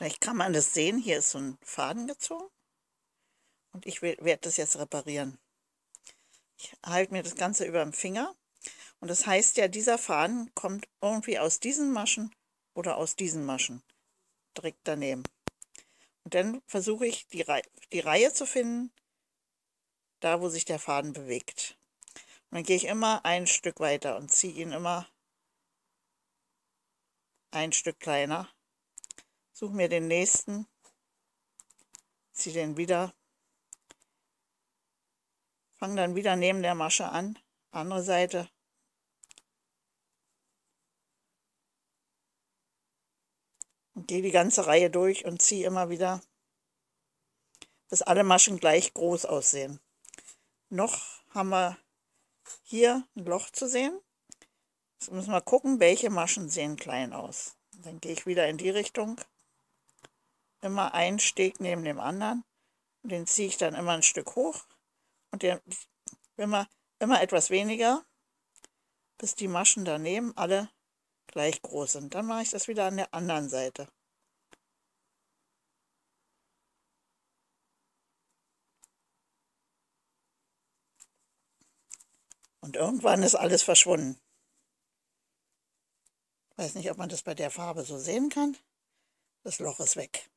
Vielleicht kann man das sehen. Hier ist so ein Faden gezogen. Und ich werde das jetzt reparieren. Ich halte mir das Ganze über dem Finger. Und das heißt ja, dieser Faden kommt irgendwie aus diesen Maschen oder aus diesen Maschen. Direkt daneben. Und dann versuche ich die, Reihe, die Reihe zu finden, da wo sich der Faden bewegt. Und dann gehe ich immer ein Stück weiter und ziehe ihn immer ein Stück kleiner. Suche mir den nächsten, ziehe den wieder, fange dann wieder neben der Masche an, andere Seite. Und gehe die ganze Reihe durch und ziehe immer wieder, bis alle Maschen gleich groß aussehen. Noch haben wir hier ein Loch zu sehen. Jetzt müssen wir gucken, welche Maschen sehen klein aus. Dann gehe ich wieder in die Richtung. Immer ein Steg neben dem anderen. Und den ziehe ich dann immer ein Stück hoch. Und den immer, immer etwas weniger, bis die Maschen daneben alle gleich groß sind. Dann mache ich das wieder an der anderen Seite. Und irgendwann ist alles verschwunden. Weiß nicht, ob man das bei der Farbe so sehen kann. Das Loch ist weg.